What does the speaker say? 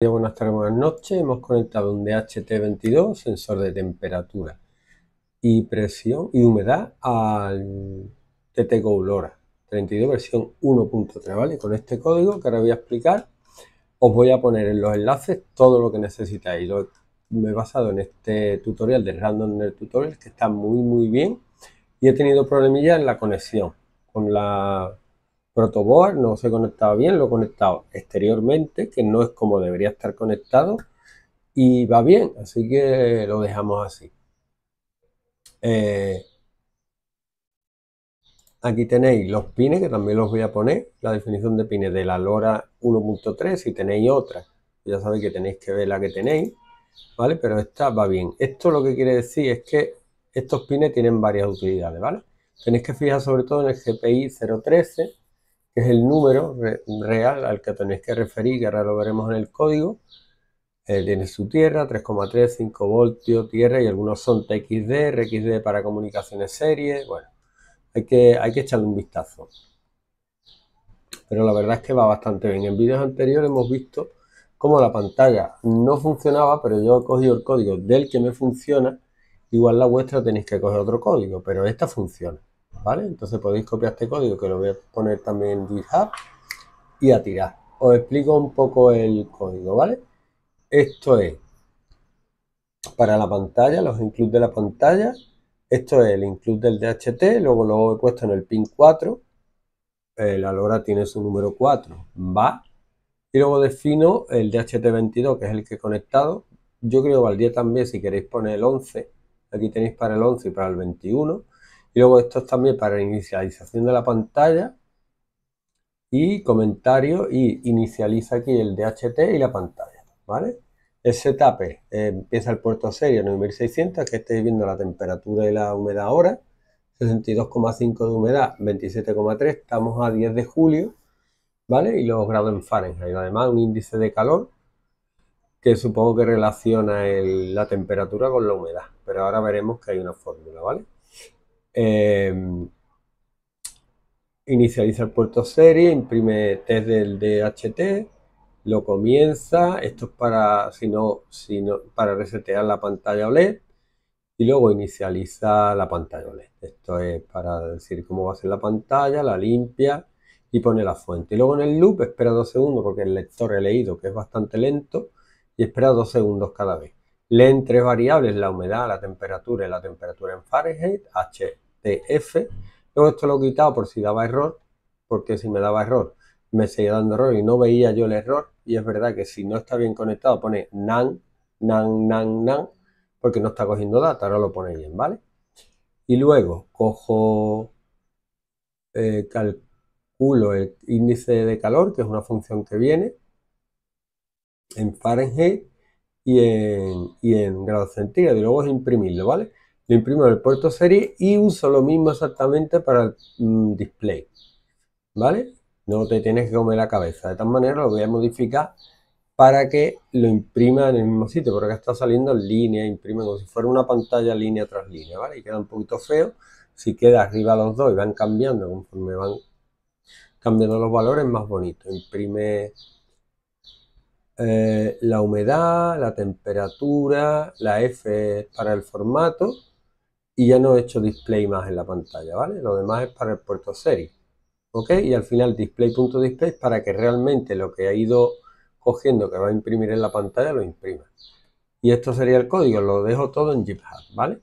Buenas tardes, buenas noches. Hemos conectado un DHT22, sensor de temperatura y presión y humedad al TTGO LoRa 32 versión 1.3, ¿vale? Con este código que ahora voy a explicar, os voy a poner en los enlaces todo lo que necesitáis. me he basado en este tutorial de Random Nerd Tutorials que está muy muy bien y he tenido problemillas en la conexión con la protoboard no se conectaba bien, lo he conectado exteriormente, que no es como debería estar conectado, y va bien, así que lo dejamos así. Eh, aquí tenéis los pines, que también los voy a poner, la definición de pines de la LoRa 1.3, si tenéis otra, ya sabéis que tenéis que ver la que tenéis, ¿vale? Pero esta va bien. Esto lo que quiere decir es que estos pines tienen varias utilidades, ¿vale? Tenéis que fijar sobre todo en el GPI 013, es el número real al que tenéis que referir, que ahora lo veremos en el código. Tiene su tierra, 3,3, 5 voltios, tierra y algunos son TXD, RXD para comunicaciones series. Bueno, hay que, hay que echarle un vistazo. Pero la verdad es que va bastante bien. En vídeos anteriores hemos visto cómo la pantalla no funcionaba, pero yo he cogido el código del que me funciona. Igual la vuestra tenéis que coger otro código, pero esta funciona. ¿Vale? Entonces podéis copiar este código que lo voy a poner también en GitHub y a tirar. Os explico un poco el código, ¿vale? Esto es para la pantalla, los includes de la pantalla. Esto es el include del DHT, luego lo he puesto en el pin 4. la LoRa tiene su número 4, va. Y luego defino el DHT22, que es el que he conectado. Yo creo que valdría también si queréis poner el 11. Aquí tenéis para el 11 y para el 21 y luego esto es también para inicialización de la pantalla y comentario y inicializa aquí el DHT y la pantalla, ¿vale? El setup eh, empieza el puerto serie 9600, que estéis viendo la temperatura y la humedad ahora, 62,5 de humedad, 27,3, estamos a 10 de julio, ¿vale? Y los grados en Fahrenheit, además un índice de calor que supongo que relaciona la temperatura con la humedad, pero ahora veremos que hay una fórmula, ¿vale? Em, inicializa el puerto serie, imprime test del DHT, lo comienza, esto es para, si no, si no, para resetear la pantalla OLED y luego inicializa la pantalla OLED. Esto es para decir cómo va a ser la pantalla, la limpia y pone la fuente. Y luego en el loop espera dos segundos porque el lector he leído que es bastante lento y espera dos segundos cada vez. Leen tres variables, la humedad, la temperatura y la temperatura en Fahrenheit, HTF. Luego esto lo he quitado por si daba error, porque si me daba error me seguía dando error y no veía yo el error. Y es verdad que si no está bien conectado pone nan, nan, nan, nan, porque no está cogiendo data, ahora lo pone bien, ¿vale? Y luego cojo, eh, calculo el índice de calor, que es una función que viene en Fahrenheit y en, y en grados centígrados y luego es imprimirlo, ¿vale? Lo imprimo en el puerto serie y uso lo mismo exactamente para el mm, display, ¿vale? No te tienes que comer la cabeza. De tal manera lo voy a modificar para que lo imprima en el mismo sitio, porque está saliendo en línea, imprime como si fuera una pantalla línea tras línea, ¿vale? Y queda un poquito feo. Si queda arriba los dos y van cambiando conforme van cambiando los valores, más bonito. Imprime eh, la humedad, la temperatura, la F para el formato y ya no he hecho display más en la pantalla, ¿vale? Lo demás es para el puerto serie, ¿ok? Y al final display.display para que realmente lo que ha ido cogiendo que va a imprimir en la pantalla lo imprima. Y esto sería el código, lo dejo todo en GitHub, ¿vale?